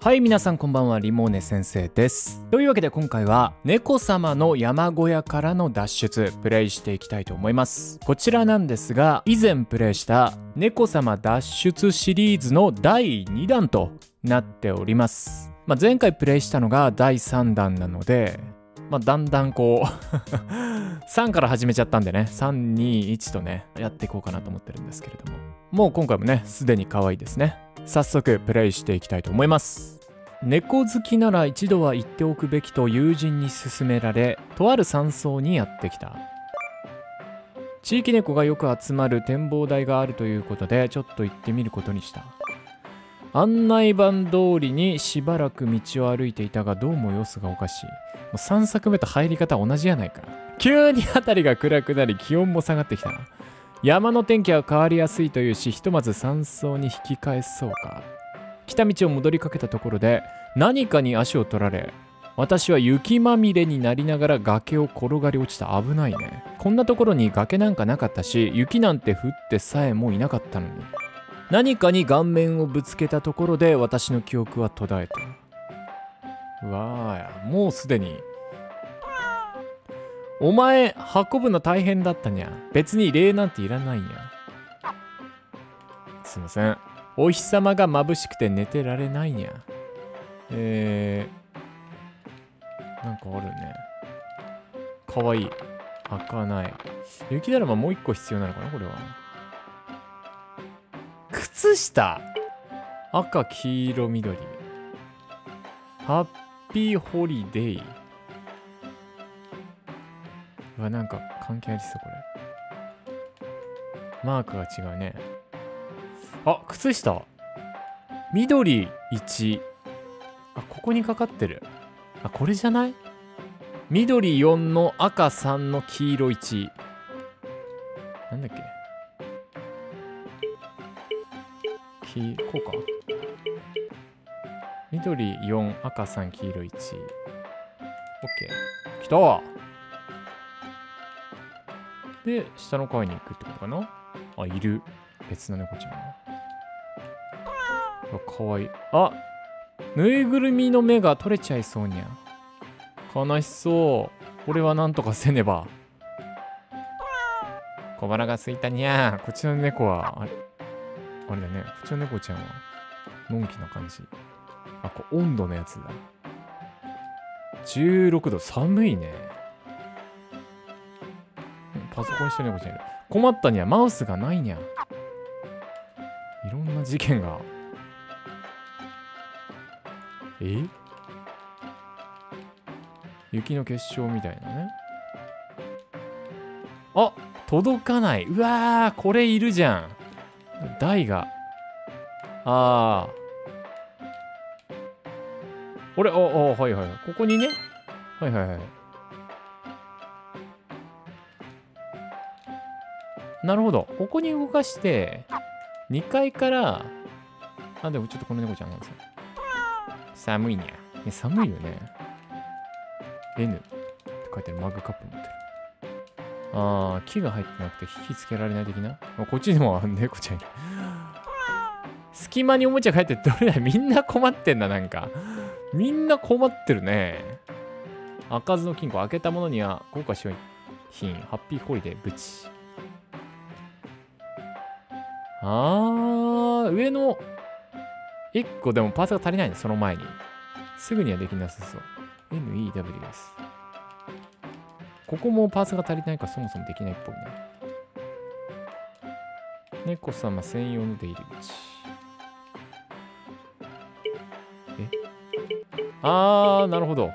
はい皆さんこんばんはリモーネ先生です。というわけで今回は猫様の山小屋からの脱出プレイしていきたいと思います。こちらなんですが以前プレイした猫様脱出シリーズの第2弾となっております。まあ、前回プレイしたのが第3弾なのでまあ、だんだんこう 3から始めちゃったんでね321とねやっていこうかなと思ってるんですけれども。もう今回もねすでに可愛いですね。早速プレイしていきたいと思います。猫好きなら一度は行っておくべきと友人に勧められとある山荘にやってきた。地域猫がよく集まる展望台があるということでちょっと行ってみることにした。案内板通りにしばらく道を歩いていたがどうも様子がおかしい。もう3作目と入り方同じやないか。急に辺りが暗くなり気温も下がってきたな。山の天気は変わりやすいというしひとまず山荘に引き返そうか。来た道を戻りかけたところで何かに足を取られ私は雪まみれになりながら崖を転がり落ちた。危ないね。こんなところに崖なんかなかったし雪なんて降ってさえもいなかったのに。何かに顔面をぶつけたところで私の記憶は途絶えたわあもうすでにお前運ぶの大変だったにゃ。別に礼なんていらないにゃすいません。お日様が眩しくて寝てられないにゃ。えー、なんかあるね。かわいい。開かない。雪だるまもう一個必要なのかなこれは。靴下。赤黄色緑。ハッピーホリデイ。うわなんか関係ありそうこれ。マークが違うね。あ靴下。緑1あここにかかってる。あこれじゃない？緑4の赤3の黄色1なんだっけ？黄こうか。緑4赤3黄色1 OK きたで下の階に行くってことかな？あいる。別の猫ちゃんが。かわいい。あぬいぐるみの目が取れちゃいそうにゃ悲しそう。俺はなんとかせねば。小腹がすいたにゃこっちの猫はあれあれだね。こっちの猫ちゃんはのんきな感じ。あこれ温度のやつだ。16度。寒いね。パソコンしてる猫ちゃんい。る困ったにはマウスがないにゃいろんな事件が。え？雪の結晶みたいなね。あ届かない。うわーこれいるじゃん。台が。ああ俺おおはいはい。ここにね。はいはいはい。なるほど。ここに動かして2階からあでもちょっとこの猫ちゃんなんですよ。寒いにゃ。え寒いよね。N って書いてあるマグカップ持ってる。ああ木が入ってなくて引きつけられない的な？こっちにも猫ちゃんいる。隙間におもちゃ帰ってどれだ？みんな困ってんだなんか。みんな困ってるね。開かずの金庫開けたものには豪華商品ハッピーホリデーブチ。あー上の1個でもパーツが足りないねその前に。すぐにはできなさそう。NEW です。ここもパーツが足りないからそもそもできないっぽいね猫様専用の出入り口。え？あーなるほど。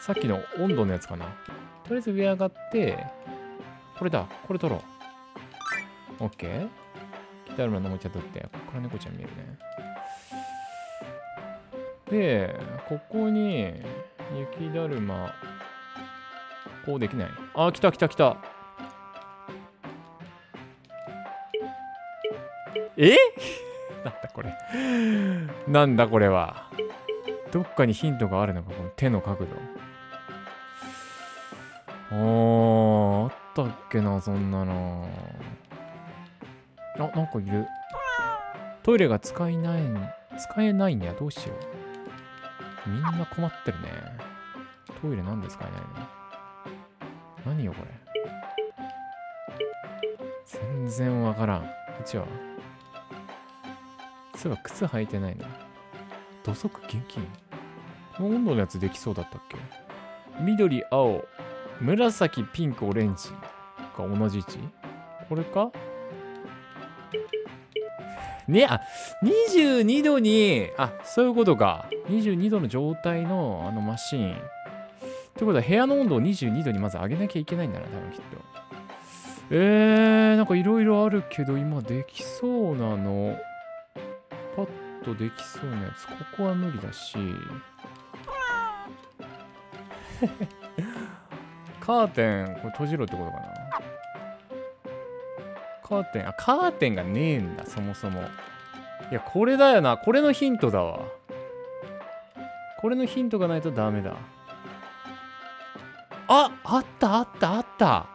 さっきの温度のやつかな。とりあえず上上がってこれだこれ取ろう。OK 北浦のおもちゃ取って。ここから猫ちゃん見えるね。でここに雪だるま。こうできない。あ来た来た来た。え？なんだこれ。なんだこれは。どっかにヒントがあるのかこの手の角度。あーあったっけなそんなの。あなんかいる。トイレが使えない使えないねどうしよう。みんな困ってるね。トイレなんで使えないの？何よこれ。全然わからん。こっちは。そういえば靴履いてないな土足現金この温度のやつできそうだったっけ？緑青。紫ピンクオレンジが同じ位置？これか？ねあ22度にあそういうことか。22度の状態のあのマシン。ってことは部屋の温度を22度にまず上げなきゃいけないんだな多分きっと。えー、なんかいろいろあるけど今できそうなの。パッとできそうなやつ。ここは無理だし。カーテンこれ閉じろってことかな？カーテンあカーテンがねえんだそもそも。いやこれだよな。これのヒントだわ。これのヒントがないとダメだ。ああったあったあった。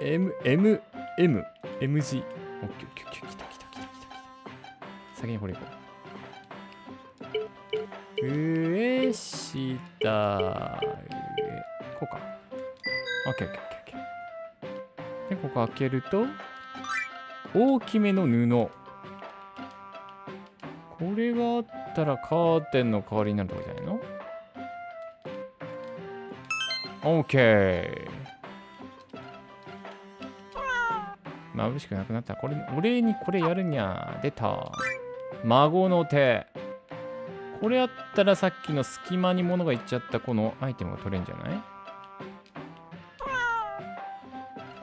M M M M G オッケーオッケーオッケー来た来た来た来た来た。先にこれ行こう。上下上こうか。オッケーオッケーでここ開けると大きめの布。これがあったらカーテンの代わりになるとこじゃないの ?OK 眩しくなくなった。これ俺にこれやるにゃ出た。孫の手。これあったらさっきの隙間に物がいっちゃったこのアイテムが取れんじゃない？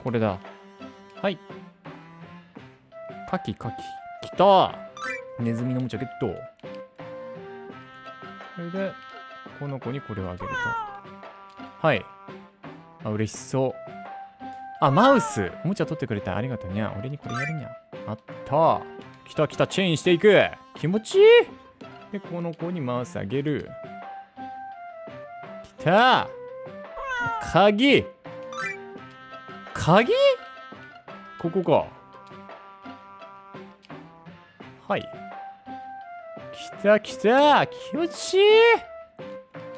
これだ。はい。カキカキきた。ネズミのむちゃゲット。それでこの子にこれをあげると。はい。あ嬉しそう。あマウス。おもちゃ取ってくれたありがとうにゃ俺にこれやるにゃ。あった。きたきた。チェーンしていく。気持ちいい。でこの子にマウスあげる。きた。鍵。鍵？ここか。はい。きたきた。気持ちいい。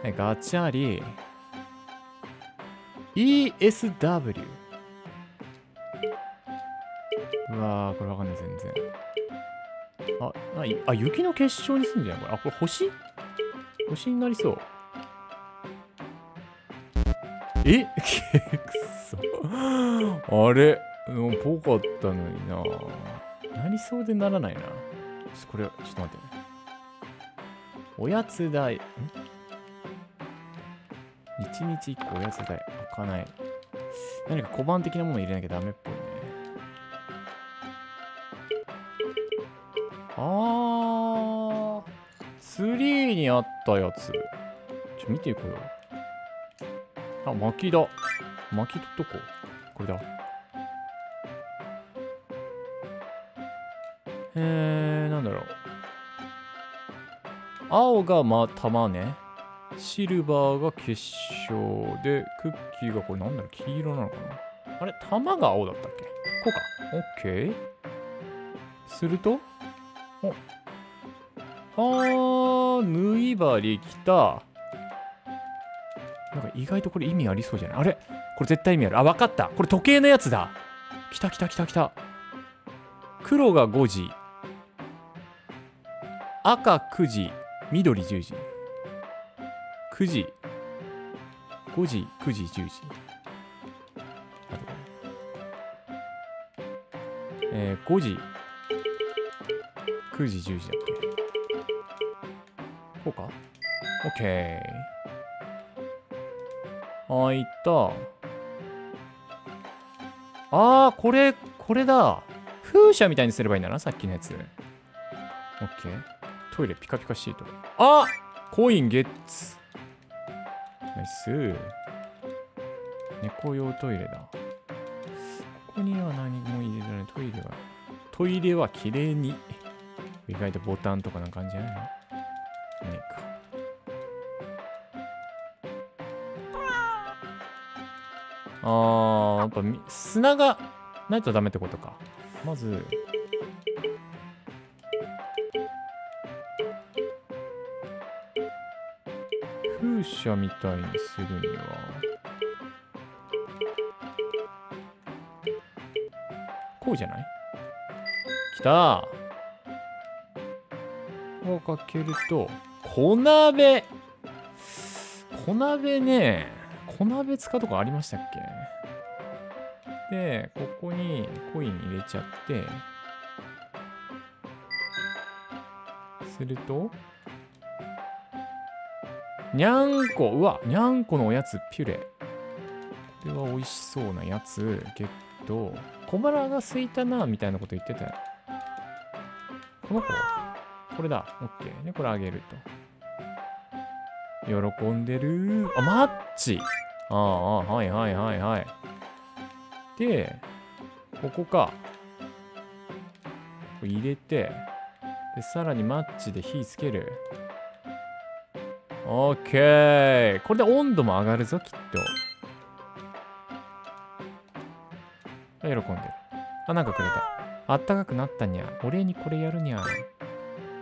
はいガチャリ ESW うわーこれわかんない全然。あああ雪の結晶にすんじゃない？これ。あこれ星？星になりそう。え？く あれうぽかったのにな。なりそうでならないな。これちょっと待って。おやつ代。ん？1日1個おやつ代。開かない。何か小判的なもの入れなきゃダメっぽいね。あー。ツリーにあったやつ。ちょ見ていこう。よあ薪だ薪どこう。これだ。えー、なんだろう。青がま玉ね。シルバーが結晶でクッキーがこれなんだろう。黄色なのかな。あれ玉が青だったっけ？こうか。オッケー。するとお。あー縫い針きた。なんか意外とこれ意味ありそうじゃない？あれ。これ絶対意味ある。あ分かった。これ時計のやつだ。きたきたきたきた。黒が5時。赤9時。緑10時。9時。5時。9時。10時。あとえー、5時。9時。10時だっけ。こうか ?OK あいった。あーこれこれだ。風車みたいにすればいいんだなさっきのやつ。OK トイレピカピカシート。あコインゲッツ。ナイス。猫用トイレだ。ここには何も入れられない。トイレはトイレは綺麗に。意外とボタンとかな感じじゃないの？ないか。あーやっぱ砂がないとダメってことか。まず。風車みたいにするには。こうじゃない？きたをかけると小鍋。小鍋ね。小鍋使うとこありましたっけ？でここにコイン入れちゃって。するとにゃんこうわにゃんこのおやつピュレ。これは美味しそうなやつ。ゲット。小腹が空いたなみたいなこと言ってた。この子これだ。オッケー。でこれあげると。喜んでる。あマッチ。ああはいはいはいはい。でここか。こ入れてでさらにマッチで火つける。オッケー。これで温度も上がるぞきっと。あ喜んでる。あなんかくれた。あったかくなったにゃ。お礼にこれやるにゃ。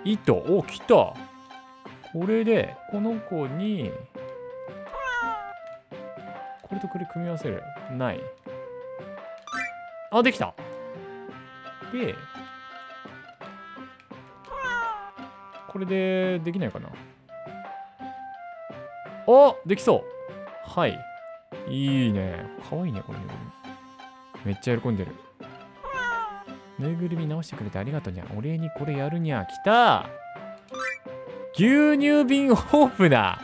糸お来た。これでこの子にこれとこれ組み合わせるない。あできた。でこれでできないかな。あできそう。はい。いいね。かわいいねこれぬぐるみ。めっちゃ喜んでる。ぬいぐるみ直してくれてありがとうにゃ。お礼にこれやるにゃ。来た。牛乳瓶オープナ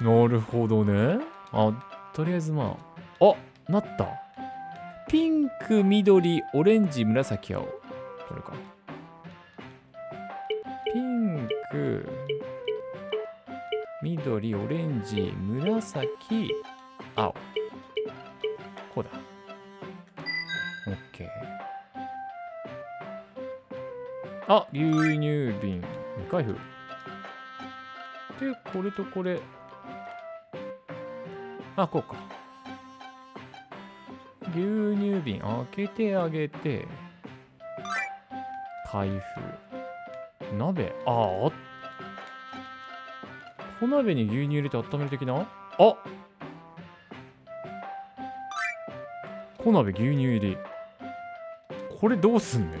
ー。なるほどね。あとりあえずまああなったピンク緑オレンジ紫青これかピンク緑、オレンジ、紫、青。こうだ。オッケー。あ、牛乳瓶。未開封。で、これとこれ。あ、こうか。牛乳瓶開けてあげて。開封。鍋。ああ、小鍋に牛乳入れて温める的な？あ小鍋牛乳入りこれどうすんね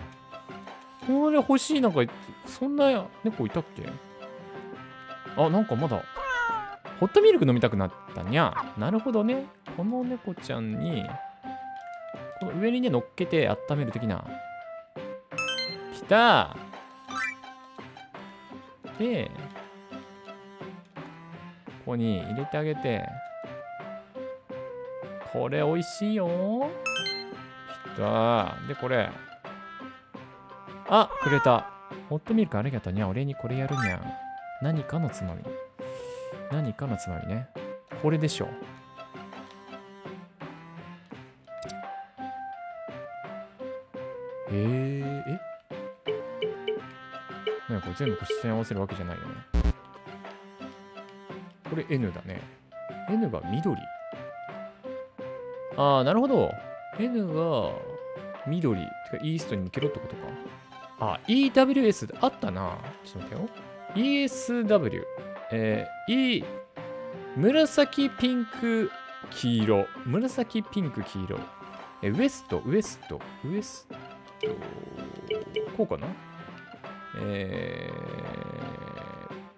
これ欲しいなんかそんな猫いたっけ？あなんかまだホットミルク飲みたくなったにゃ。なるほどね。この猫ちゃんにこの上にね乗っけて温める的な。きた。でここに入れてあげて。これ美味しいよ。きた。でこれ。あくれた。ホットミルクありがとうにゃ。俺にこれやるにゃ。何かのつまみ。何かのつまみね。これでしょえー、え？なんかこれ全部下に合わせるわけじゃないよねこれ N だね。N が緑。ああ、なるほど。N が緑。てか、イーストに向けろってことか。あ、EWS あったな。ちょっと待ってよ。ESW。えー、紫ピンク黄色。紫ピンク黄色。え、ウエスト、ウエスト、ウエスト。こうかな？え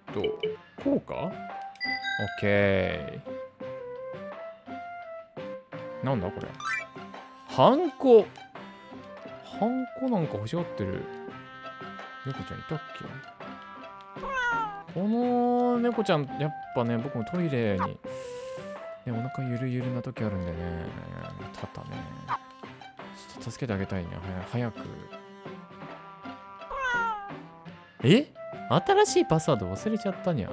ーっと、こうか？オッケー。なんだこれ？ハンコ。ハンコなんか欲しがってる猫ちゃんいたっけ？この猫ちゃん、やっぱね、僕もトイレに、ね、お腹ゆるゆるな時あるんでね、たったね。ちょっと助けてあげたいね、早く。え？新しいパスワード忘れちゃったにゃ。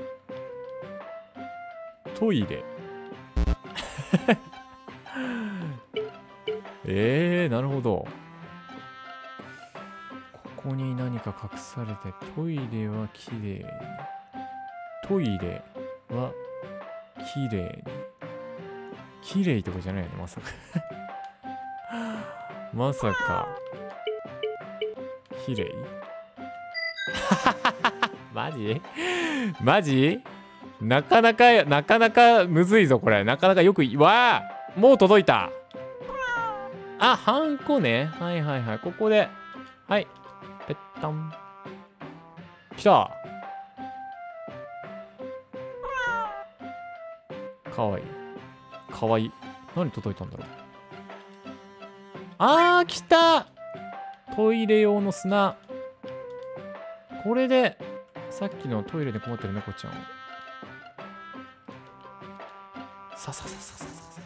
トイレ えー、なるほど。ここに何か隠されて、トイレは綺麗に。トイレは綺麗に。綺麗とかじゃないのまさか。まさか。綺麗？マジ？マジ？なかなかなかなかむずいぞこれ。なかなかよくわあ！もう届いた。あハンコね。はいはいはい。ここで。はい。ぺったんきた。かわいい。かわいい。何届いたんだろう。あー、来たトイレ用の砂。これで、さっきのトイレで困ってる猫ちゃんを。さささささささ。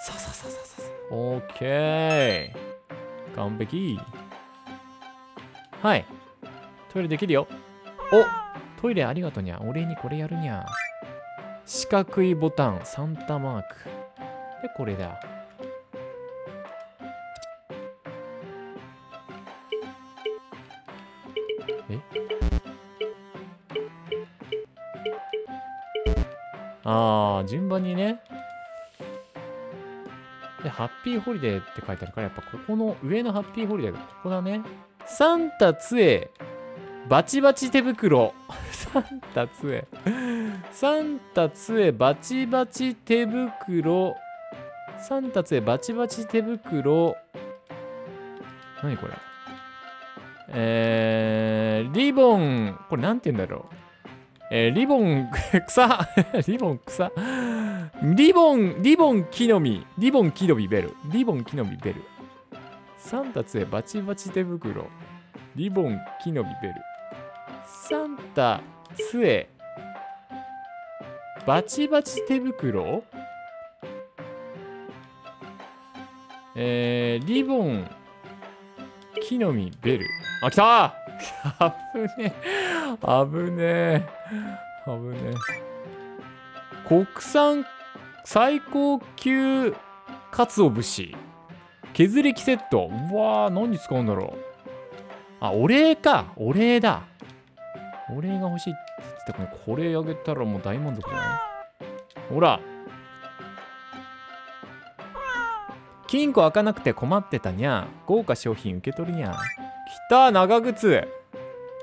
さささささ。オッケー。完璧。はい。トイレできるよ。おトイレありがとにゃ。お礼にこれやるにゃ。四角いボタンサンタマーク。でこれだ。え？ああ順番にね。でハッピーホリデーって書いてあるからやっぱここの上のハッピーホリデーがここだね。サンタ杖バチバチ手袋。サンタ杖サンタ杖バチバチ手袋サンタ杖バチバチ手袋。何これ？えー、リボン。これなんて言うんだろう？えー、リボン 草。リボン草。リボンリボン木の実。リボン木の実ベル。リボン木の実ベル。サンタ杖バチバチ手袋。リボン木の実ベル。サンタ杖。バチバチ手袋？えー、リボン木の実ベル。あ来た！あぶねあぶねあぶね国産最高級鰹節。削り器セットうわー何に使うんだろう。あお礼か。お礼だ。お礼が欲しい。って言ってたかこれあげたらもう大満足じゃない？ほら。金庫開かなくて困ってたにゃ。豪華商品受け取るにゃ。きた長靴。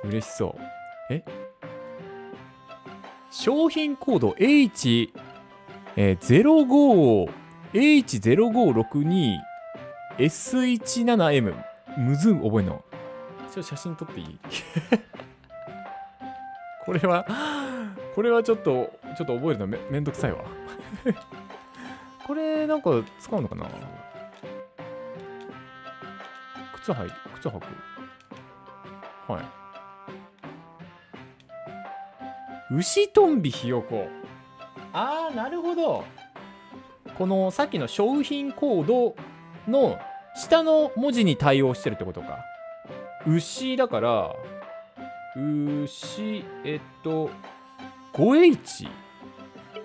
嬉しそう。え？商品コード H、えー、05 H0562 S17M むずん覚えの？ちょっと写真撮っていい？これはこれはちょっとちょっと覚えるのめめんどくさいわ。これなんか使うのかな？靴履い靴履く？はい。牛トンビひよこ。あーなるほど。このさっきの商品コードの下の文字に対応してるってことか。牛だから牛えっと 5H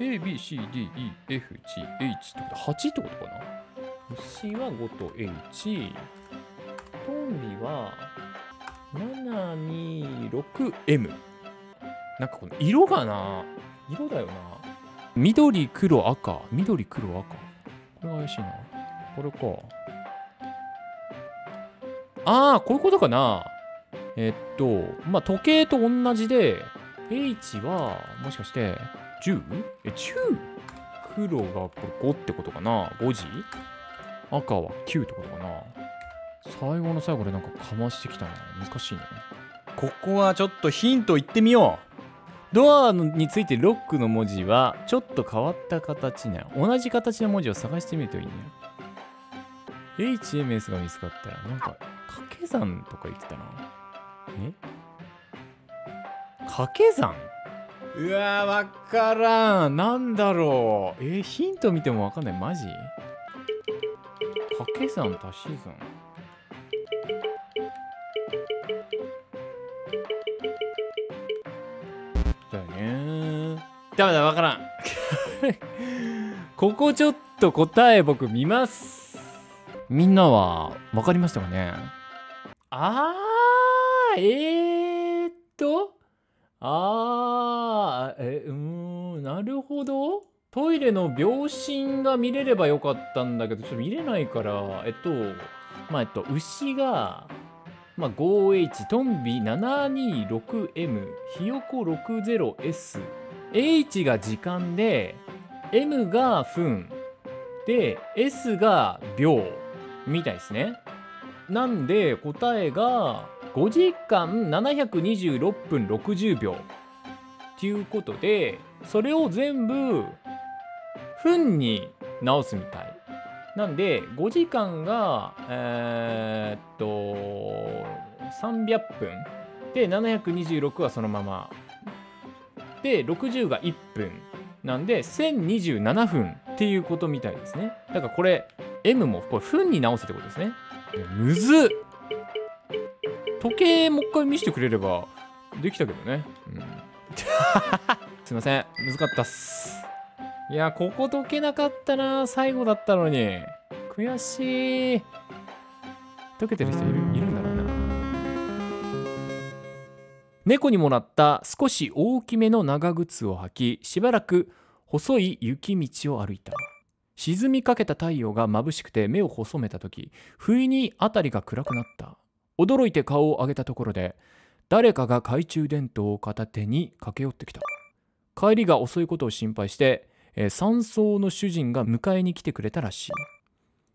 A, B, C, D, E, F, G, H ってこと8ってことかな？牛は5と H トンビは 726M なんかこの色がな色だよな。緑黒赤。緑黒赤。これが怪しいな。これか。ああこういうことかな。えっとまあ時計と同じで H はもしかして 10? え 10? 黒がこれ5ってことかな？5時？赤は9ってことかな？最後の最後でなんかかましてきたな難しいね。ここはちょっとヒント言ってみよう。ドアについてロックの文字はちょっと変わった形ね。同じ形の文字を探してみるといいね。HMS が見つかったらなんか掛け算とか言ってたな。掛け算？うわーわからん。なんだろう。えーヒント見てもわかんない。マジ？掛け算足し算。だよね。ダメだわからん。ここちょっと答え僕見ます。みんなは分かりましたかね？あーえー、っとあーえうーんなるほど。トイレの秒針が見れればよかったんだけどちょっと見れないからえっとまあえっと牛が、まあ、5H トンビ 726M ひよこ 60S H が時間で M が分。で S が秒。みたいですね。なんで答えが5時間726分60秒。っていうことでそれを全部分に直すみたい。なんで5時間がえー、っと300分。で726はそのまま。で60が1分。なんで1027分っていうことみたいですね。だからこれ M もこれ分に直すってことですね。むずっ時計もう一回見せてくれればできたけどね、うん、すいません。難かったっす。いやここ解けなかったな。最後だったのに。悔しい。解けてる人いる？いるんだろうな。猫にもらった少し大きめの長靴を履きしばらく細い雪道を歩いた。沈みかけた太陽が眩しくて目を細めた時不意に辺りが暗くなった驚いて顔を上げたところで誰かが懐中電灯を片手に駆け寄ってきた。帰りが遅いことを心配して、えー、山荘の主人が迎えに来てくれたらしい。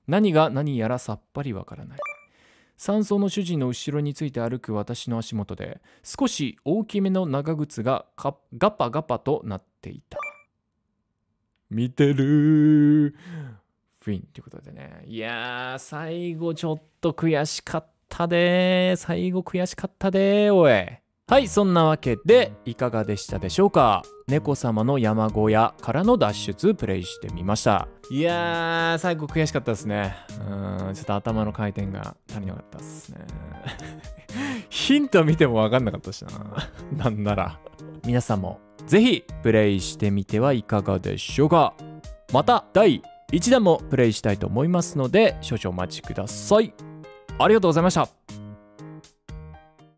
何が何やらさっぱりわからない。山荘の主人の後ろについて歩く私の足元で少し大きめの長靴がガパガパとなっていた。見てるフィンということでね。いやー最後ちょっと悔しかった。ったで最後悔しかったでおい。はいそんなわけでいかがでしたでしょうか？猫様の山小屋からの脱出プレイしてみました。いやー最後悔しかったですね。うんちょっと頭の回転が足りなかったですね。ヒント見ても分かんなかったしな。なんなら。皆さんもぜひプレイしてみてはいかがでしょうか？また第1弾もプレイしたいと思いますので少々お待ちください。ありがとうございました。